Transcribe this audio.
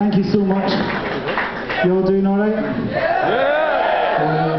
Thank you so much. You all doing alright? Yeah!